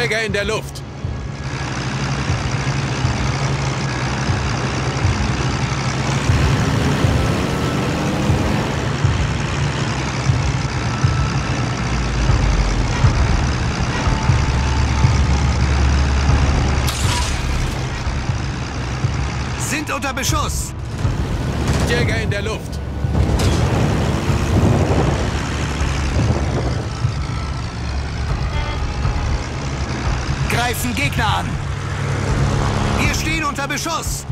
Jäger in der Luft. Sind unter Beschuss. Jäger in der Luft. Greifen Gegner an. Wir stehen unter Beschuss.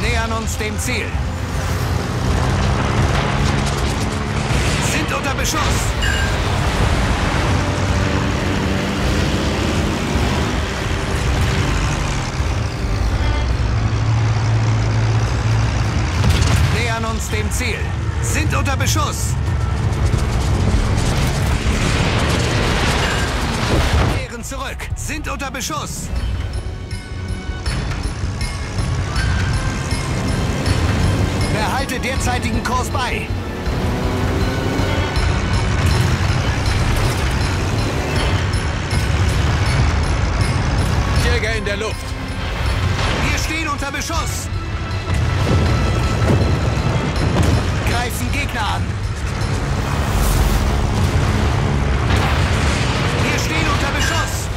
Nähern uns dem Ziel. Sind unter Beschuss. Dem Ziel. Sind unter Beschuss. Kehren zurück. Sind unter Beschuss. Behalte derzeitigen Kurs bei. Jäger in der Luft. Wir stehen unter Beschuss. Greifen Gegner an. Wir stehen unter Beschuss.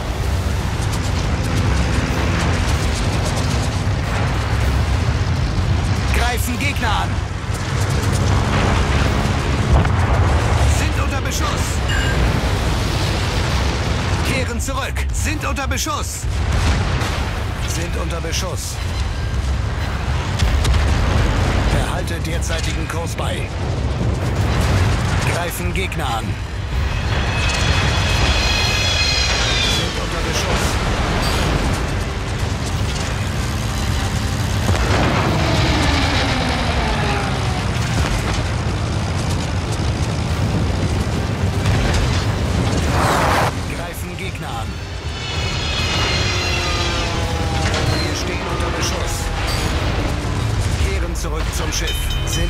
Greifen Gegner an. Sind unter Beschuss. Kehren zurück. Sind unter Beschuss. Sind unter Beschuss. Behalte derzeitigen Kurs bei. Greifen Gegner an. Sind unter Beschuss.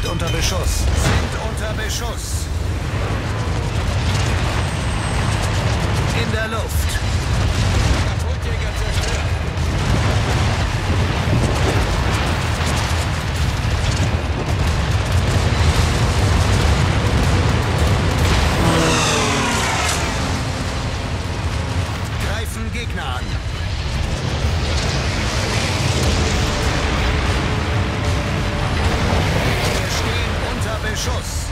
Sind unter Beschuss. Sind unter Beschuss. In der Luft. Beschuss.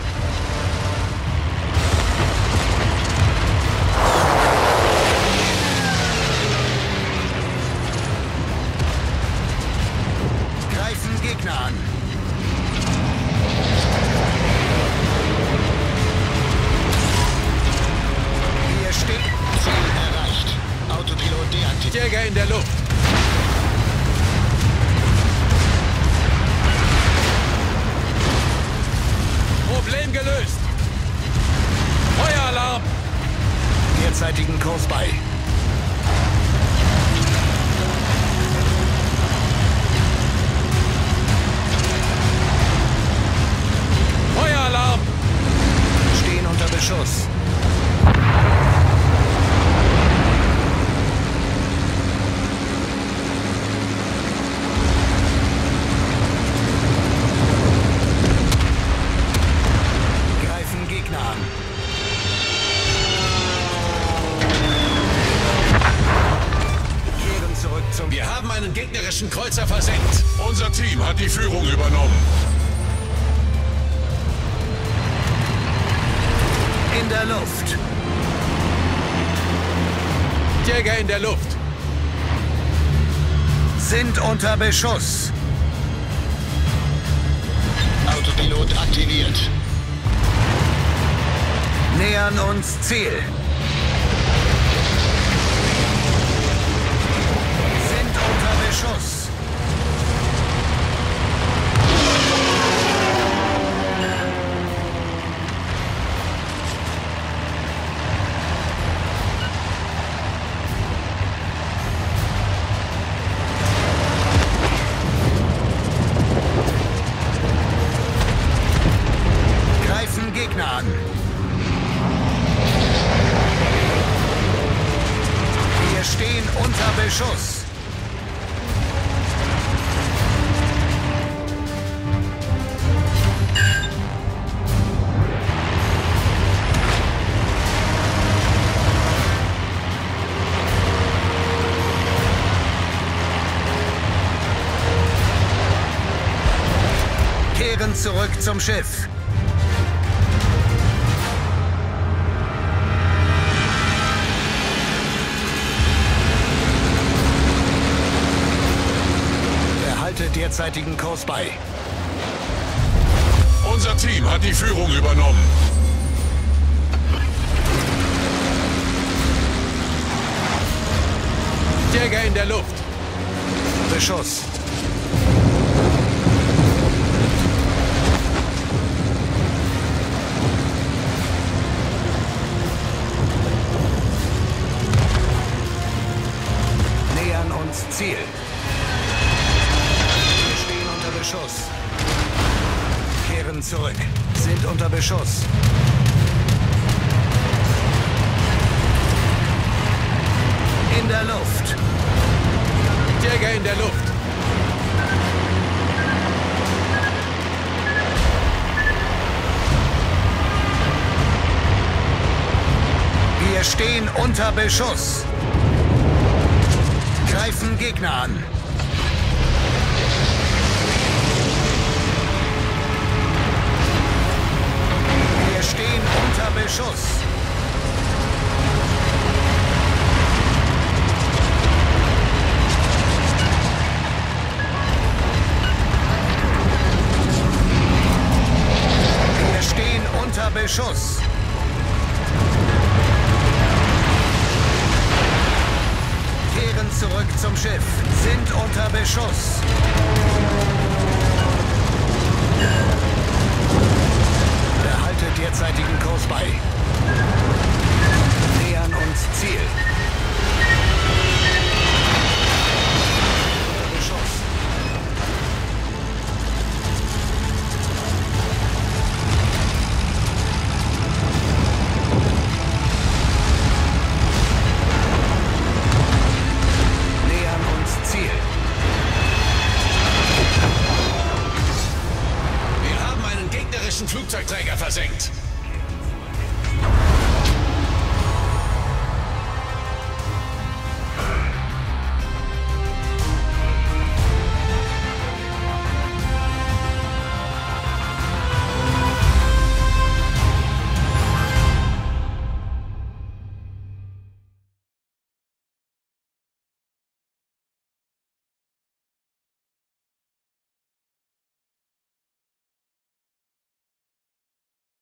Greifen Gegner an. Wir stehen. Ziel erreicht. Autopilot deaktiviert. Jäger in der Luft. Kurs bei. Feueralarm. Stehen unter Beschuss. Versenkt. Unser Team hat die Führung übernommen. In der Luft. Jäger in der Luft. Sind unter Beschuss. Autopilot aktiviert. Nähern uns Ziel. Sind unter Beschuss. Beschuss. Kehren zurück zum Schiff. Derzeitigen Kurs bei. Unser Team hat die Führung übernommen. Jäger in der Luft. Beschuss. Kehren zurück. Sind unter Beschuss. In der Luft. Jäger in der Luft. Wir stehen unter Beschuss. Greifen Gegner an. Beschuss. Wir stehen unter Beschuss. Kehren zurück zum Schiff. Sind unter Beschuss. Derzeitigen Kurs bei. Nähern uns Ziel. pleasant.